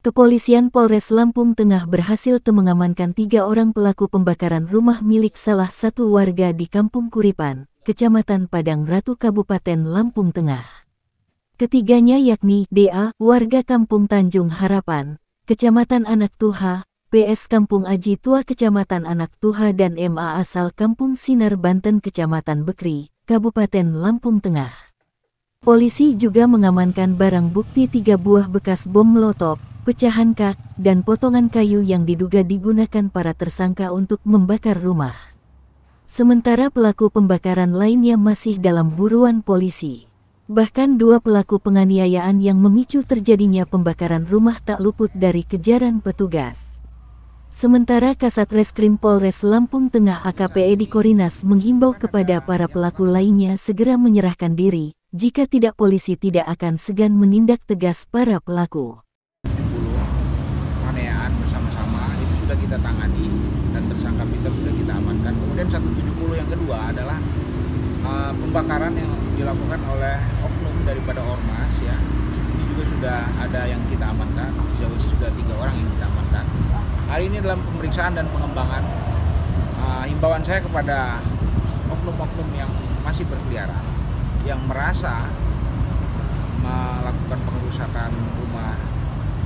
Kepolisian Polres Lampung Tengah berhasil mengamankan tiga orang pelaku pembakaran rumah milik salah satu warga di Kampung Kuripan, Kecamatan Padang Ratu Kabupaten Lampung Tengah. Ketiganya yakni DA, warga Kampung Tanjung Harapan, Kecamatan Anak Tuha, PS Kampung Aji Tua Kecamatan Anak Tuha dan MA asal Kampung Sinar Banten Kecamatan Bekri, Kabupaten Lampung Tengah. Polisi juga mengamankan barang bukti tiga buah bekas bom molotov, pecahan kak, dan potongan kayu yang diduga digunakan para tersangka untuk membakar rumah. Sementara pelaku pembakaran lainnya masih dalam buruan polisi. Bahkan dua pelaku penganiayaan yang memicu terjadinya pembakaran rumah tak luput dari kejaran petugas. Sementara Kasat Reskrim Polres Lampung Tengah AKP Edi Korinas menghimbau kepada para pelaku lainnya segera menyerahkan diri, jika tidak polisi tidak akan segan menindak tegas para pelaku. Sudah kita tangani dan tersangka Peter sudah kita amankan. Kemudian 170 yang kedua adalah uh, pembakaran yang dilakukan oleh oknum daripada ormas ya. Ini juga sudah ada yang kita amankan. Sejauh ini sudah tiga orang yang kita amankan. Hari ini dalam pemeriksaan dan pengembangan uh, himbauan saya kepada oknum-oknum yang masih berkeliaran yang merasa melakukan pengerusakan rumah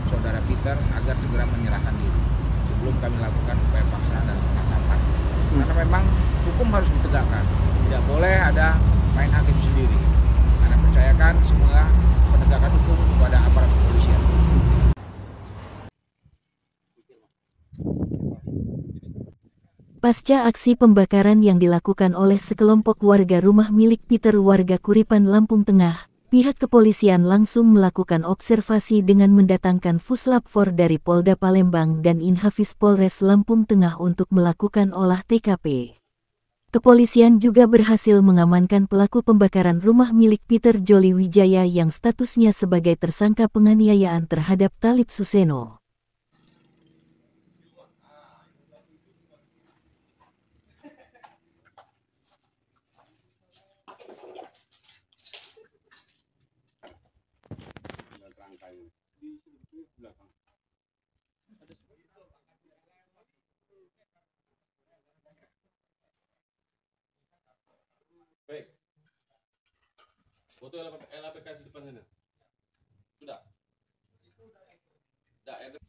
saudara Peter agar segera menyerahkan diri belum kami lakukan upaya paksa dan penangkapan. Hmm. karena memang hukum harus ditegakkan. Tidak boleh ada main hakim sendiri. Karena percayakan semua penegakan hukum kepada aparat kepolisian. Pasca aksi pembakaran yang dilakukan oleh sekelompok warga rumah milik Peter warga Kuripan Lampung Tengah, pihak kepolisian langsung melakukan observasi dengan mendatangkan Fuslap 4 dari Polda Palembang dan Inhafis Polres Lampung Tengah untuk melakukan olah TKP. Kepolisian juga berhasil mengamankan pelaku pembakaran rumah milik Peter Joli Wijaya yang statusnya sebagai tersangka penganiayaan terhadap Talib Suseno. Belakang. Baik. Foto LAPK di depan sana. Sudah. Sudah.